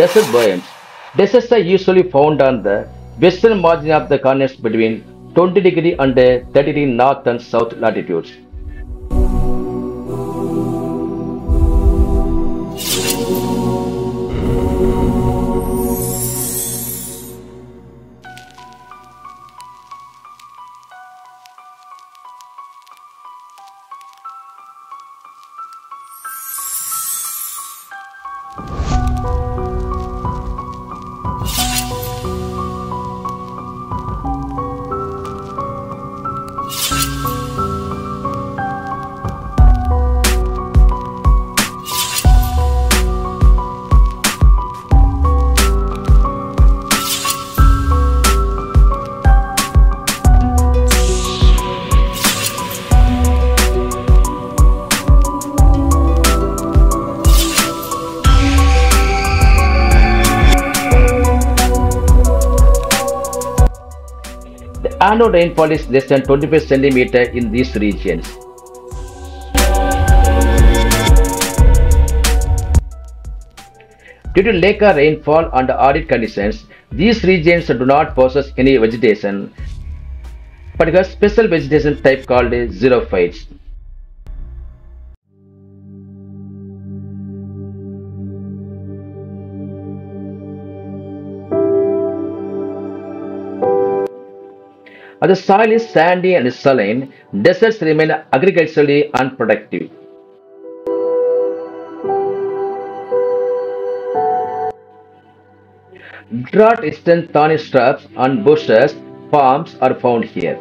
Desert biomes. Deserts are usually found on the western margin of the continents between 20 degree and 30 degree north and south latitudes. Annual rainfall is less than 25 centimeter in these regions. Due to lack of rainfall and arid conditions, these regions do not possess any vegetation, but have special vegetation type called xerophytes. As the soil is sandy and saline, deserts remain agriculturally unproductive. Drought resistant thorny shrubs and bushes, palms are found here.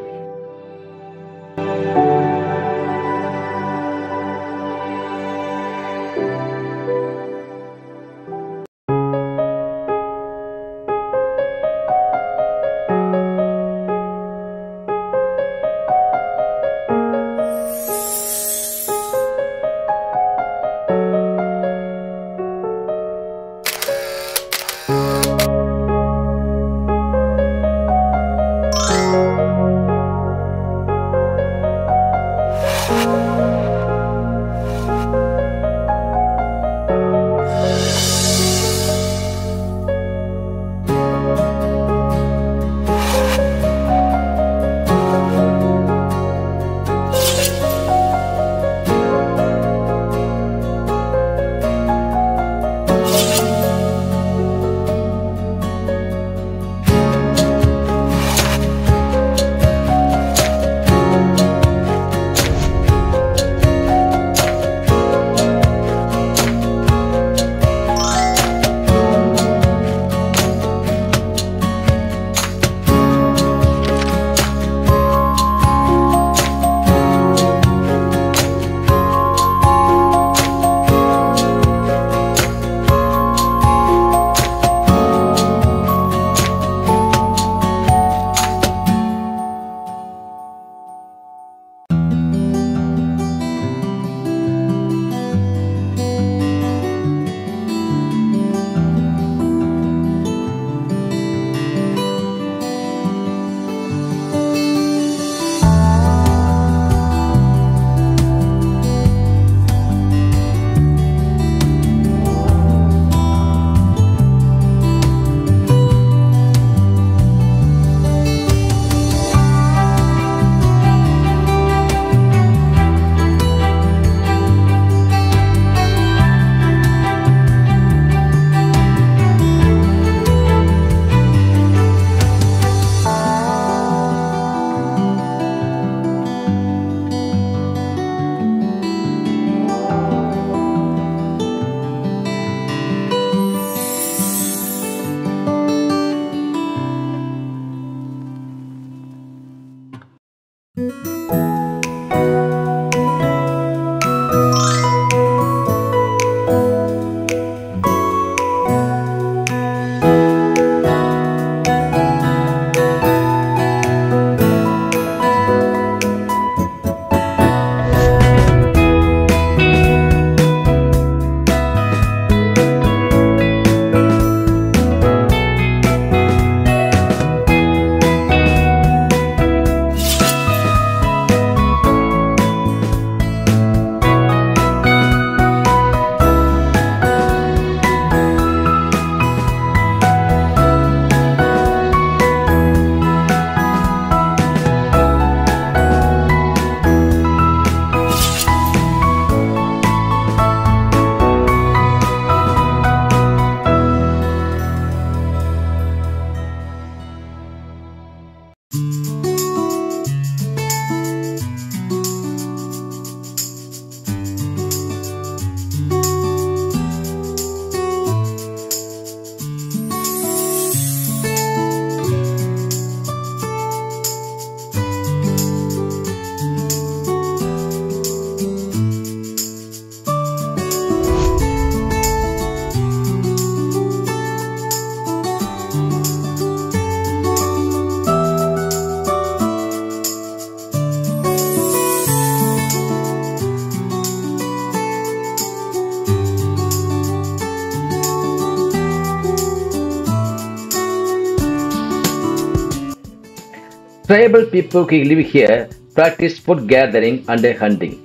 Tribal people who live here practice food gathering and hunting.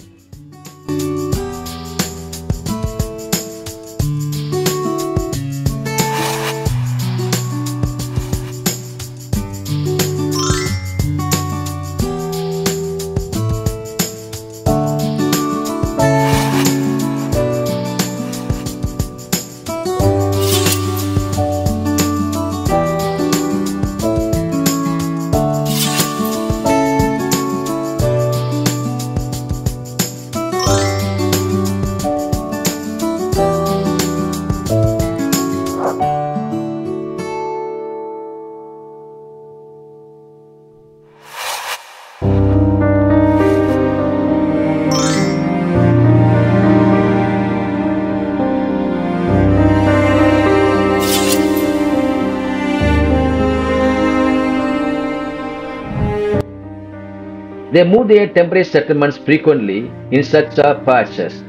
They move their temporary settlements frequently in such a patches.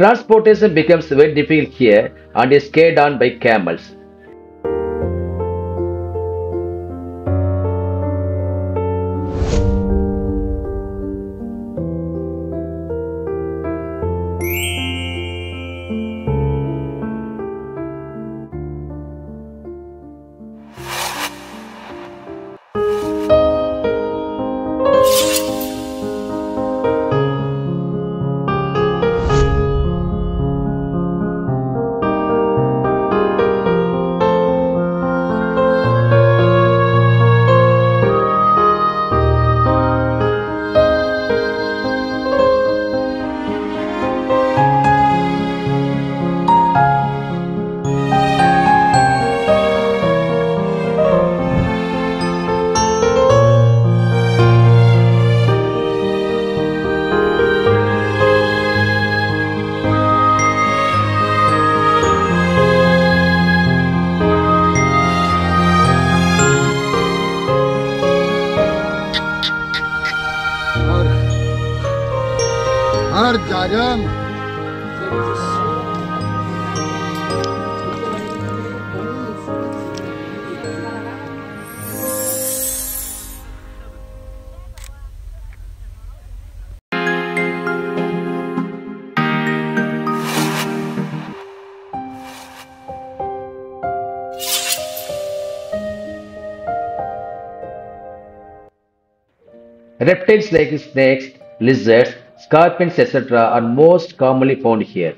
Transportation becomes very difficult here and is carried on by camels. Reptiles like snakes, lizards, scorpions, etc. are most commonly found here.